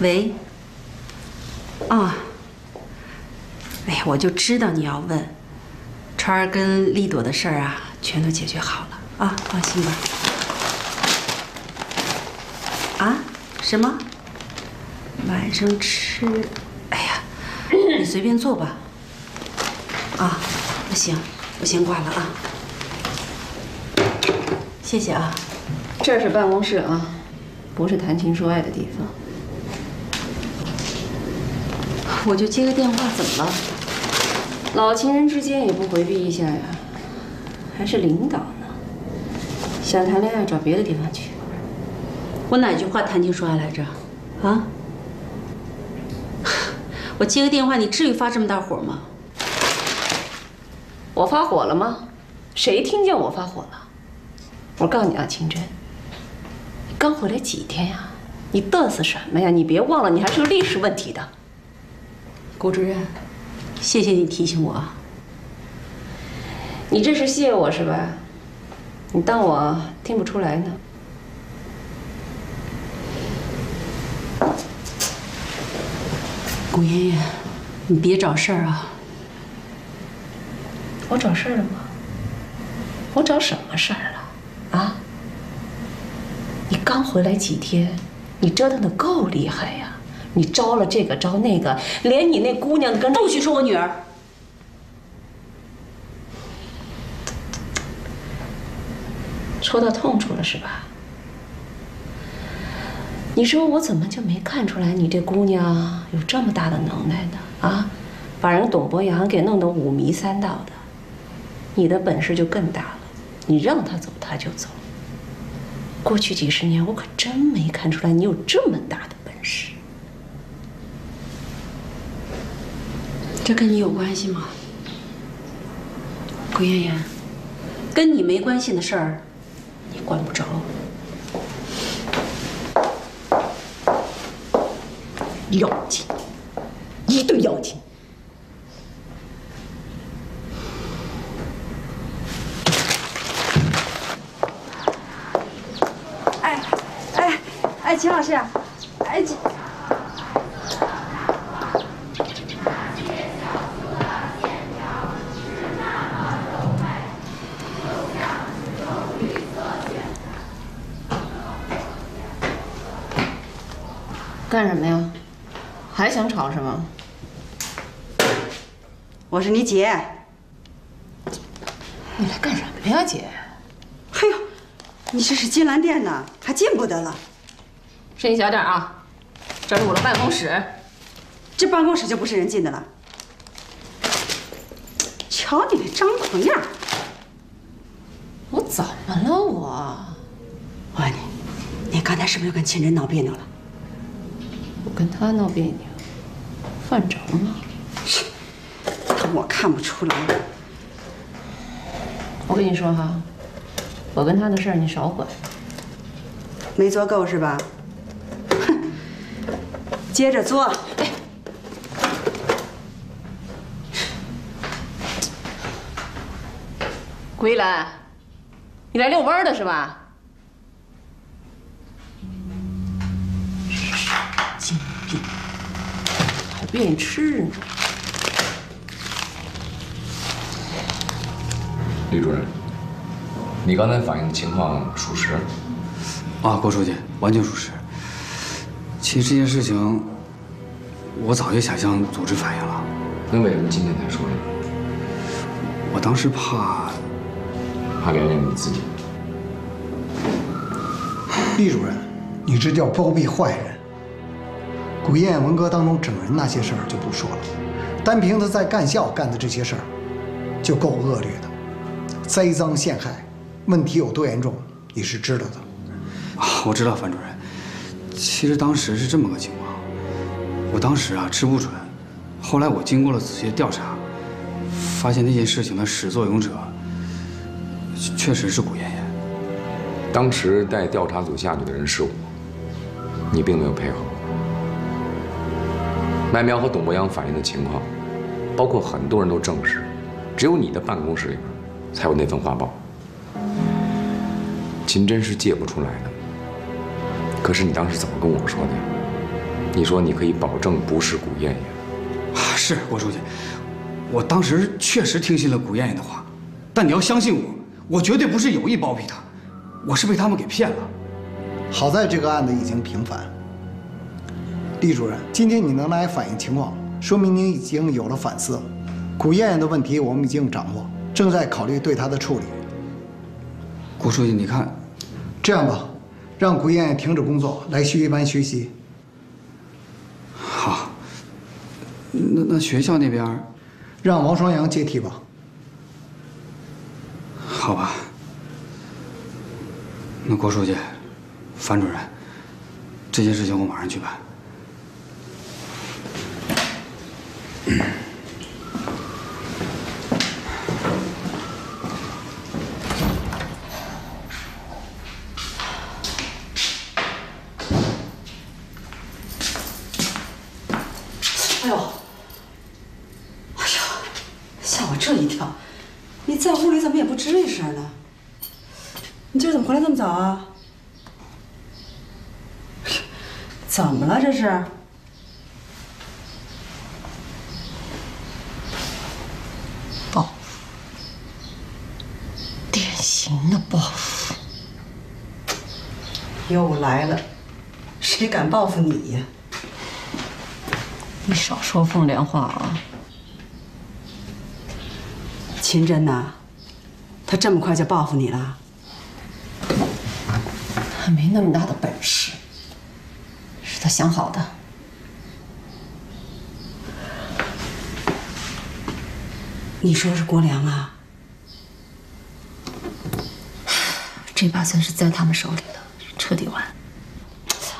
喂。啊。哎呀，我就知道你要问，川儿跟丽朵的事儿啊，全都解决好了啊，放心吧。啊？什么？晚上吃？哎呀，你随便做吧。啊，那行，我先挂了啊。谢谢啊。这是办公室啊，不是谈情说爱的地方。我就接个电话，怎么了？老情人之间也不回避一下呀？还是领导呢？想谈恋爱找别的地方去。我哪句话谈情说爱来着？啊？我接个电话，你至于发这么大火吗？我发火了吗？谁听见我发火了？我告诉你啊，清真，你刚回来几天呀？你嘚瑟什么呀？你别忘了，你还是有历史问题的。谷主任，谢谢你提醒我。你这是谢我是吧？你当我听不出来呢？谷妍妍，你别找事儿啊！我找事儿了吗？我找什么事儿了？啊？你刚回来几天，你折腾的够厉害呀！你招了这个招那个，连你那姑娘跟不许说我女儿。戳到痛处了是吧？你说我怎么就没看出来你这姑娘有这么大的能耐呢？啊，把人董博洋给弄得五迷三道的，你的本事就更大了。你让他走他就走。过去几十年我可真没看出来你有这么大的本事。这跟你有关系吗？顾妍妍，跟你没关系的事儿，你管不着。妖精，一堆妖精！哎，哎，哎，秦老师，哎，秦。干什么呀？还想吵是吗？我是你姐。你来干什么呀，姐？哎呦，你这是金兰殿呢，还进不得了。声音小点啊！这是我的办公室。这办公室就不是人进的了。瞧你那张狂样！我怎么了我？我问你，你刚才是不是又跟秦真闹别扭了？我跟他闹别扭，犯着吗？我看不出来。我跟你说哈，我跟他的事儿你少管。没做够是吧？哼，接着做。哎，顾一兰，你来遛弯的是吧？还不愿意吃呢。李主任，你刚才反映的情况属实。啊，郭书记，完全属实。其实这件事情，我早就想向组织反映了。那为什么今天才说呢？我当时怕，怕连累你自己。厉主任，你这叫包庇坏人。古燕文革当中整人那些事儿就不说了，单凭他在干校干的这些事儿，就够恶劣的，栽赃陷害，问题有多严重，你是知道的。啊，我知道，范主任。其实当时是这么个情况，我当时啊吃不准，后来我经过了仔细的调查，发现那件事情的始作俑者确实是古燕燕。当时带调查组下去的人是我，你并没有配合。麦苗和董博洋反映的情况，包括很多人都证实，只有你的办公室里边才有那份画报。秦真是借不出来的。可是你当时怎么跟我说的呀？你说你可以保证不是古艳艳？啊，是郭书记，我当时确实听信了古艳艳的话，但你要相信我，我绝对不是有意包庇她，我是被他们给骗了。好在这个案子已经平反。厉主任，今天你能来反映情况，说明您已经有了反思。古艳艳的问题我们已经掌握，正在考虑对她的处理。郭书记，你看，这样吧，让古艳艳停止工作，来学习班学习。好，那那学校那边，让王双阳接替吧。好吧。那郭书记，樊主任，这件事情我马上去办。哎呦，哎呦，吓我这一跳！你在屋里怎么也不吱一声呢？你今儿怎么回来这么早啊？怎么了这是？报复，典型的报复。又来了，谁敢报复你呀？你少说风凉话啊！秦真呐，他这么快就报复你了？他没那么大的本事，是他想好的。你说是国良啊？这把算是在他们手里了，彻底完。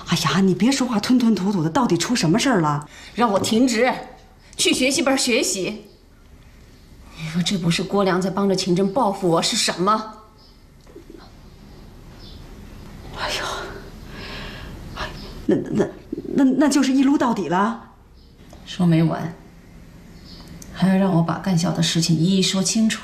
哎呀，你别说话吞吞吐吐的，到底出什么事儿了？让我停职，去学习班学习。你说这不是郭良在帮着秦真报复我是什么？哎呦，那那那那就是一撸到底了。说没完，还要让我把干校的事情一一说清楚。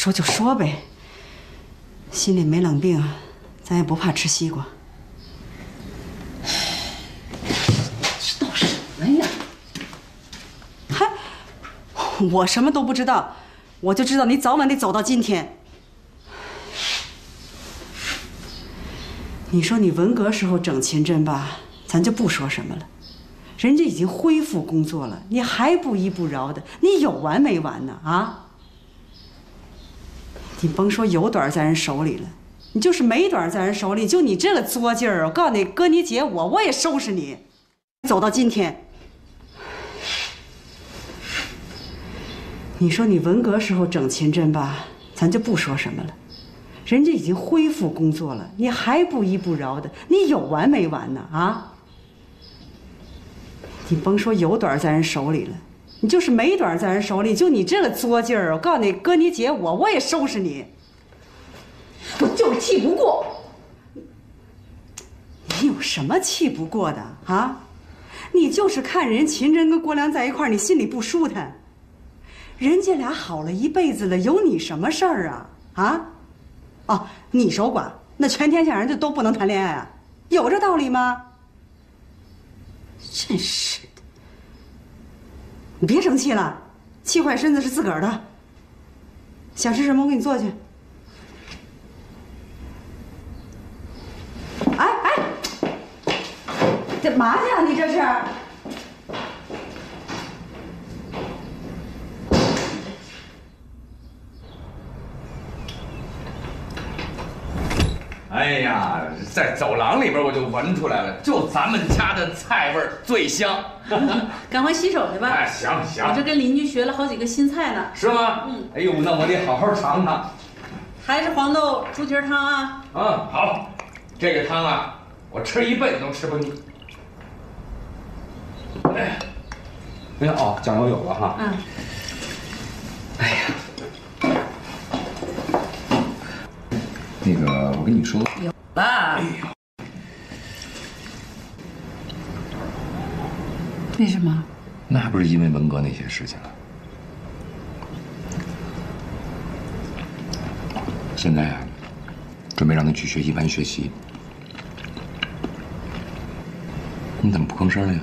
说就说呗，心里没冷病，咱也不怕吃西瓜。知道什么呀？嗨，我什么都不知道，我就知道你早晚得走到今天。你说你文革时候整秦真吧，咱就不说什么了，人家已经恢复工作了，你还不依不饶的，你有完没完呢？啊？你甭说有短在人手里了，你就是没短在人手里，就你这个作劲儿，我告诉你，哥你姐我，我也收拾你。走到今天，你说你文革时候整秦真吧，咱就不说什么了，人家已经恢复工作了，你还不依不饶的，你有完没完呢？啊？你甭说有短在人手里了。你就是没短在人手里，就你这个作劲儿，我告诉你，哥你姐我，我也收拾你。我就是气不过。你有什么气不过的啊？你就是看人秦真跟郭良在一块儿，你心里不舒坦。人家俩好了一辈子了，有你什么事儿啊？啊？哦，你守寡，那全天下人就都不能谈恋爱啊？有这道理吗？真是。你别生气了，气坏身子是自个儿的。想吃什么，我给你做去。哎哎，干嘛去啊？你这是？哎呀，在走廊里边我就闻出来了，就咱们家的菜味儿最香。赶快洗手去吧。哎，行行，我这跟邻居学了好几个新菜呢。是吗？嗯。哎呦，那我得好好尝尝。还是黄豆猪蹄汤啊。嗯，好，这个汤啊，我吃一辈子都吃不腻。哎，哎呀，哦，酱油有了哈。嗯。哎呀，那个，我跟你说，有了。哎呦。为什么？那不是因为文革那些事情啊。现在啊，准备让他去学习班学习。你怎么不吭声了呀？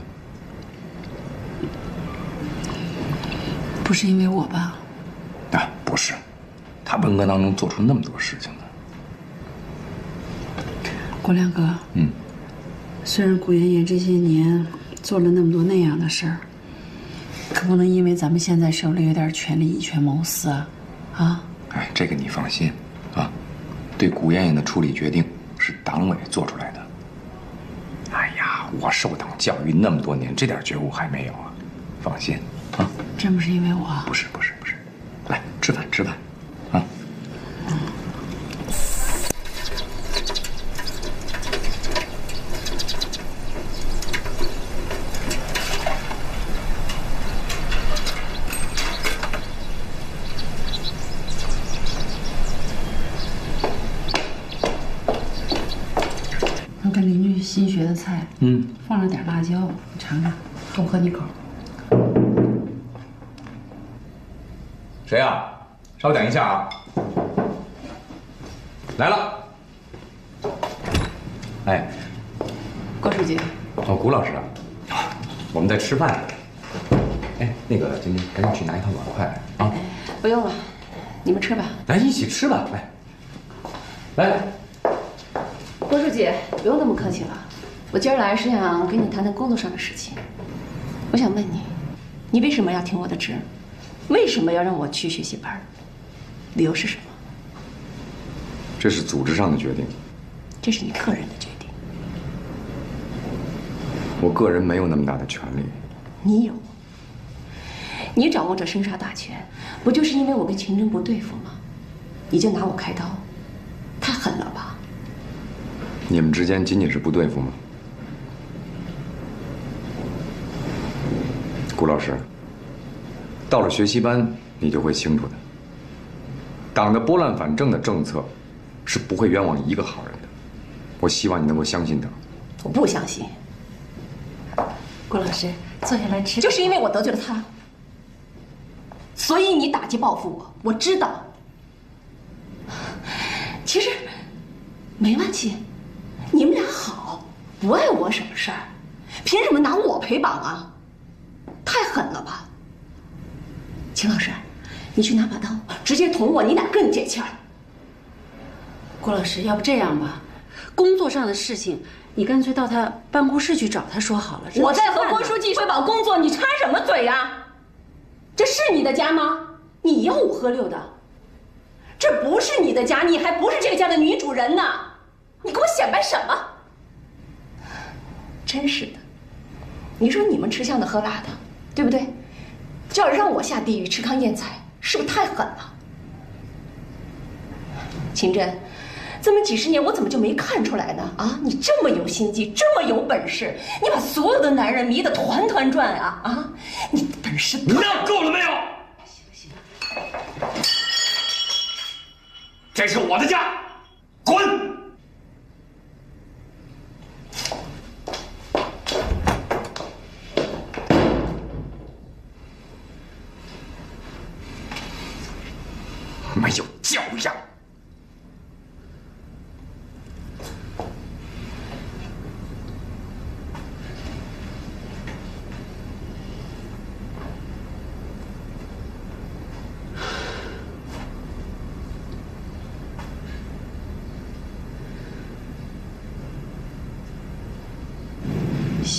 不是因为我吧？啊，不是，他文革当中做出那么多事情呢。国亮哥，嗯，虽然古妍妍这些年做了那么多那样的事儿，可不能因为咱们现在手里有点权力以权谋私啊！啊，哎，这个你放心，啊，对古妍妍的处理决定是党委做出来的。哎呀，我受党教育那么多年，这点觉悟还没有啊？放心，啊，真不是因为我。不是不是不是，来吃饭吃饭，啊。我给邻居新学的菜，嗯，放了点辣椒，你尝尝，多喝几口。谁呀、稍等一下啊。来了。哎，郭书记，哦，谷老师啊，我们在吃饭。哎，那个晶晶，赶紧去拿一套碗筷来啊！不用了，你们吃吧。来，一起吃吧，来，来来。郭书记，不用那么客气了。我今儿来是想跟你谈谈工作上的事情。我想问你，你为什么要听我的职？为什么要让我去学习班？理由是什么？这是组织上的决定，这是你个人的决定。我个人没有那么大的权利。你有，你掌握着生杀大权，不就是因为我跟秦真不对付吗？你就拿我开刀，太狠了吧？你们之间仅仅是不对付吗？顾老师，到了学习班，你就会清楚的。党的拨乱反正的政策，是不会冤枉一个好人的。我希望你能够相信党。我不相信，顾老师，坐下来吃。就是因为我得罪了他，所以你打击报复我。我知道，其实没关系，你们俩好，不碍我什么事儿，凭什么拿我陪绑啊？太狠了吧！秦老师，你去拿把刀，直接捅我，你俩更解气儿。郭老师，要不这样吧，工作上的事情，你干脆到他办公室去找他说好了。我在和郭。书记汇报工作，你插什么嘴呀、这是你的家吗？你吆五喝六的，这不是你的家，你还不是这个家的女主人呢！你给我显摆什么？真是的，你说你们吃香的喝辣的，对不对？这要让我下地狱吃糠咽菜，是不是太狠了？秦真，这么几十年，我怎么就没看出来呢？啊，你这么有心机，这么有本事，你把所有的男人迷得团团转啊！啊，你的本事你闹够了没有？行了行了这是我的家，滚！没有教养。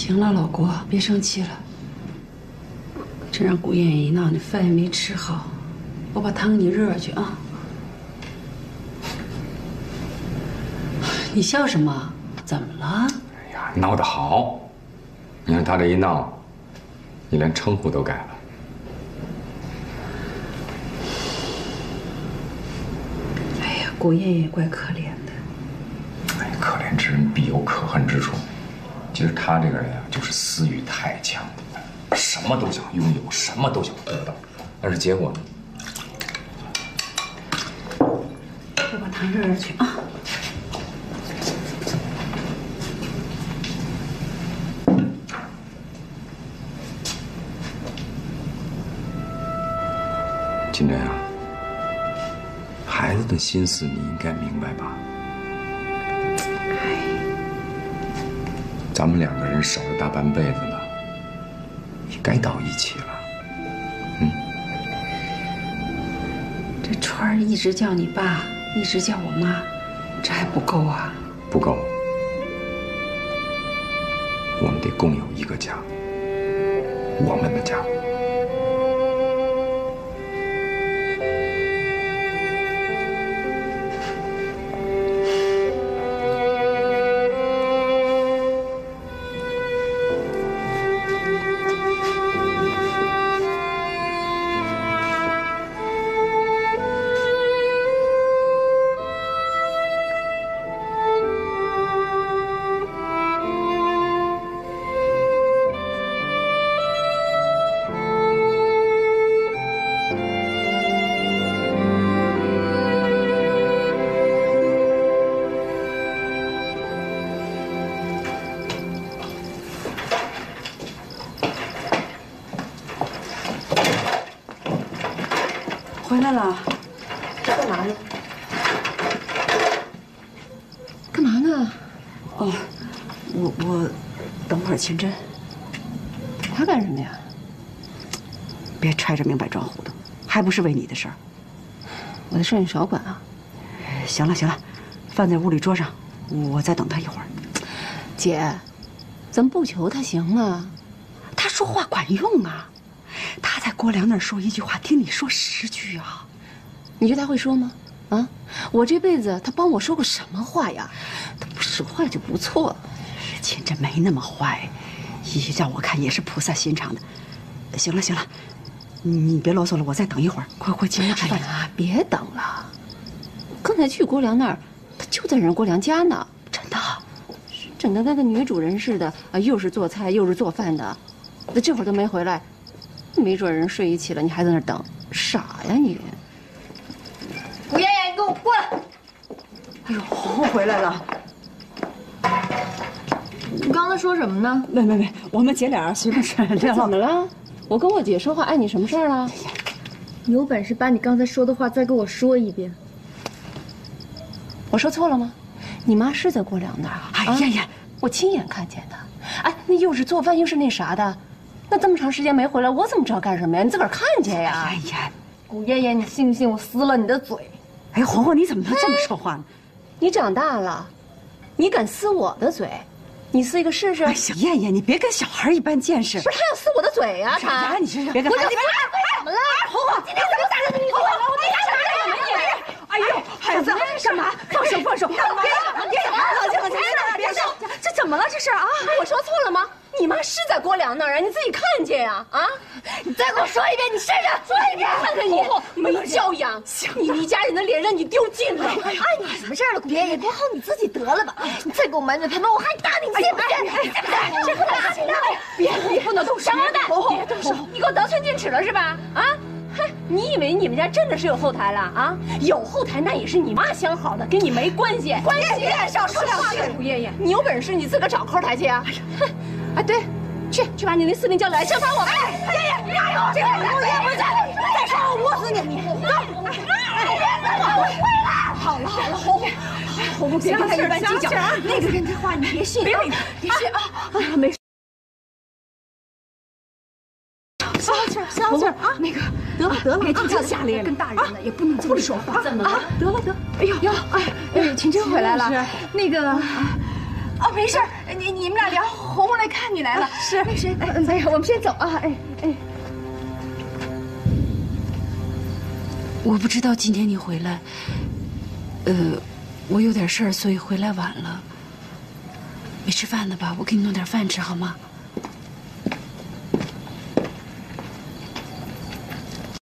行了，老郭，别生气了。这让古燕燕一闹，你饭也没吃好，我把汤给你热热去啊。你笑什么？怎么了？哎呀，闹得好！你看他这一闹，你连称呼都改了。哎呀，顾燕燕怪可怜的。哎，可怜之人必有可恨之处。其实他这个人啊，就是私欲太强，什么都想拥有，什么都想得到，但是结果呢？我把汤热热去啊。金珍啊，孩子的心思你应该明白吧？咱们两个人守了大半辈子了，也该到一起了。嗯这川儿一直叫你爸，一直叫我妈，这还不够啊？不够，我们得共有一个家，我们的家。秦真，他干什么呀？别揣着明白装糊涂，还不是为你的事儿。我的事你少管啊！行了行了，饭在屋里桌上，我再等他一会儿。姐，咱们不求他行吗？他说话管用啊，他在郭良那儿说一句话，听你说十句啊。你觉得他会说吗？啊，我这辈子他帮我说过什么话呀？他不使坏就不错。秦真没那么坏，依照我看也是菩萨心肠的。行了行了，你你别啰嗦了，我再等一会儿，快快进屋吃饭。啊，别等了，刚才去郭良那儿，他就在人郭良家呢。真的，整的跟个女主人似的啊，又是做菜又是做饭的，那这会儿都没回来，没准人睡一起了，你还在那儿等，傻呀你！古艳艳，你给我过来！哎呦，红红回来了。你刚才说什么呢？没没没，我们姐俩随便吃聊 怎么了？我跟我姐说话碍你什么事儿了？你有本事把你刚才说的话再给我说一遍。我说错了吗？你妈是在郭良那儿。哎呀呀，我亲眼看见的。哎，那又是做饭又是那啥的，那这么长时间没回来，我怎么知道干什么呀？你自个儿看见呀？哎呀，古艳艳，你信不信我撕了你的嘴？哎，红红，你怎么能这么说话呢？你长大了，你敢撕我的嘴？你撕一个试试？哎呀，艳艳，你别跟小孩一般见识。不是他要撕我的嘴呀、啥呀？他你这是别跟孩子。怎么了？红红，今天怎么打的你？红红，我没打你，没你。哎呦，孩子，干嘛？放手，放手！别打，别打！冷静，冷静，别动！这怎么了？这是啊？我说错了吗？你妈是在郭良那儿啊，你自己看见呀？啊！你再给我说一遍，你试试说一遍。看看你，没教养，你一家人的脸让你丢尽了。碍，你什么事儿了？古爷爷，管好你自己得了吧。你再给我满嘴喷喷，我还打你，信不信？信不信？这不打你了！别你不能动手！王八蛋，别动手！你给我得寸进尺了是吧？啊！哼，你以为你们家真的是有后台了啊？有后台那也是你妈想好的，跟你没关系。关系少说两句。吴爷爷，你有本事你自个找后台去啊！哼，哎对，去去把你那司令叫来惩罚我们。艳艳，加油！这个古艳不在，再杀我捂死你！你走！哎，别走！回来！好了好了，红红，红红别跟他一般计较。那个人的话你别信，别理他，别信啊！啊，没事。消气儿，消气儿啊！那个得了得了，别听他瞎咧咧，跟大人呢也不能这么说话。怎么了？得了得，哎呦哟，哎哎，秦真回来了。那个，哦，没事儿，你你们俩聊，红红来看你来了。是那谁？哎呀，我们先走啊！哎哎，我不知道今天你回来，呃，我有点事儿，所以回来晚了。没吃饭呢吧？我给你弄点饭吃好吗？